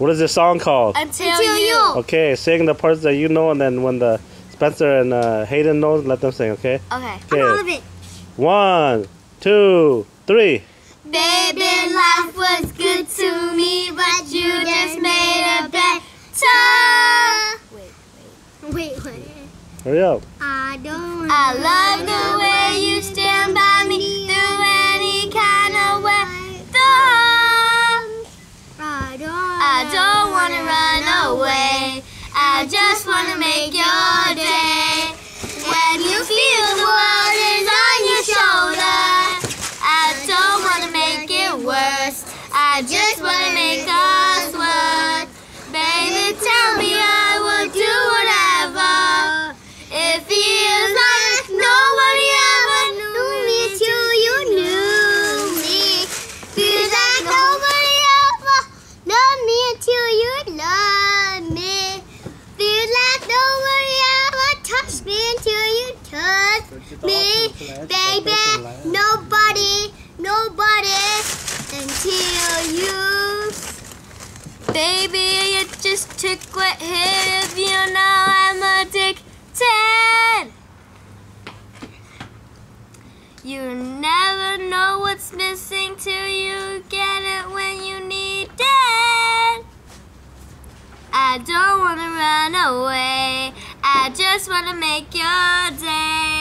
What is this song called? Until, Until you. you. Okay, sing the parts that you know, and then when the Spencer and uh, Hayden knows, let them sing. Okay. Okay. Okay. All of it. One, two, three. Baby, life was good to me, but you just made a better. Wait, wait. Hurry up. I don't. I love the way you stand by I don't wanna run away. I just wanna make your day. When you feel the world is on your shoulder, I don't wanna make it worse. I just wanna make me. Baby, nobody, nobody until you. Baby, you just took what hit you. Now I'm addicted. You never know what's missing till you get it when you need it. I don't wanna run away. I just wanna make your day.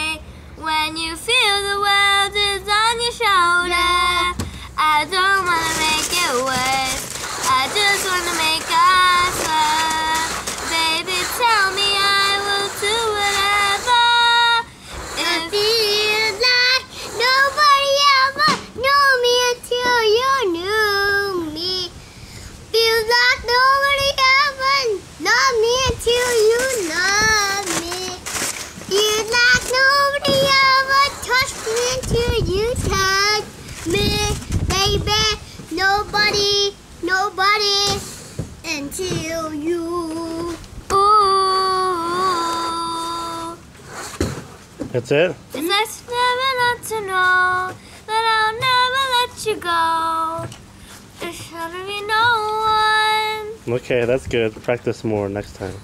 Me. Baby, nobody, nobody until you. That's it. it's nice never not to know that I'll never let you go. There be no one. Okay, that's good. Practice more next time.